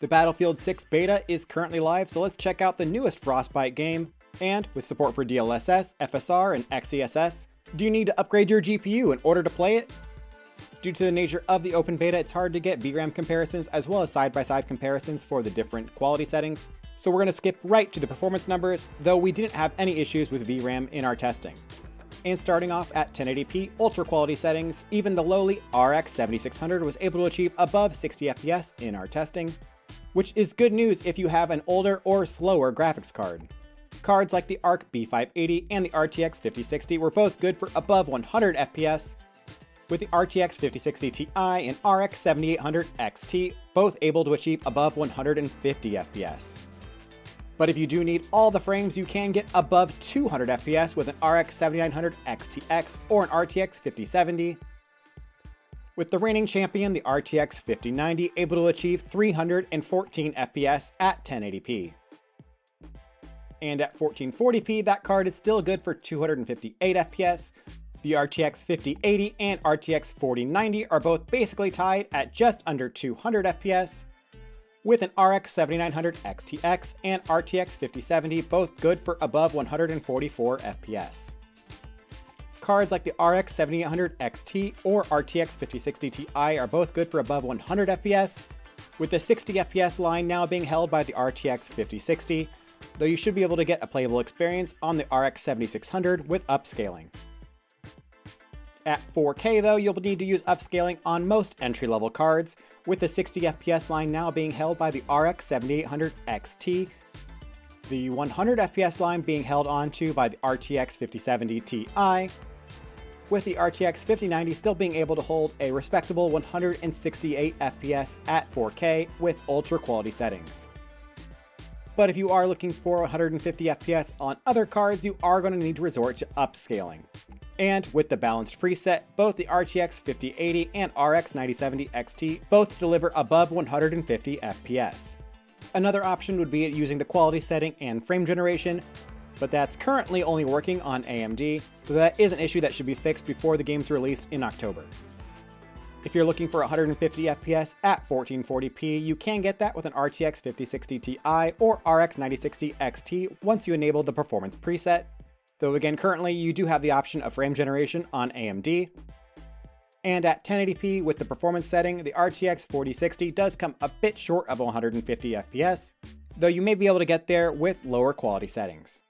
The Battlefield 6 beta is currently live, so let's check out the newest Frostbite game. And with support for DLSS, FSR, and XeSS, do you need to upgrade your GPU in order to play it? Due to the nature of the open beta, it's hard to get VRAM comparisons as well as side-by-side -side comparisons for the different quality settings, so we're going to skip right to the performance numbers, though we didn't have any issues with VRAM in our testing. And starting off at 1080p ultra quality settings, even the lowly RX 7600 was able to achieve above 60 FPS in our testing, which is good news if you have an older or slower graphics card. Cards like the ARC B580 and the RTX 5060 were both good for above 100 FPS, with the RTX 5060 Ti and RX 7800 XT both able to achieve above 150 FPS. But if you do need all the frames, you can get above 200 FPS with an RX 7900 XTX or an RTX 5070. With the reigning champion, the RTX 5090, able to achieve 314 FPS at 1080p. And at 1440p, that card is still good for 258 FPS. The RTX 5080 and RTX 4090 are both basically tied at just under 200 FPS, with an RX 7900 XTX and RTX 5070 both good for above 144 FPS. Cards like the RX 7800 XT or RTX 5060 Ti are both good for above 100 FPS, with the 60 FPS line now being held by the RTX 5060, though you should be able to get a playable experience on the RX 7600 with upscaling. At 4K though, you'll need to use upscaling on most entry-level cards, with the 60 FPS line now being held by the RX 7800 XT, the 100 FPS line being held onto by the RTX 5070 Ti, with the RTX 5090 still being able to hold a respectable 168 FPS at 4K with ultra quality settings. But if you are looking for 150 FPS on other cards, you are going to need to resort to upscaling. And with the balanced preset, both the RTX 5080 and RX 9070 XT both deliver above 150 FPS. Another option would be using the quality setting and frame generation, but that's currently only working on AMD, so that is an issue that should be fixed before the game's release in October. If you're looking for 150 FPS at 1440p, you can get that with an RTX 5060 Ti or RX 9060 XT once you enable the performance preset, though again currently you do have the option of frame generation on AMD. And at 1080p with the performance setting, the RTX 4060 does come a bit short of 150 FPS, though you may be able to get there with lower quality settings.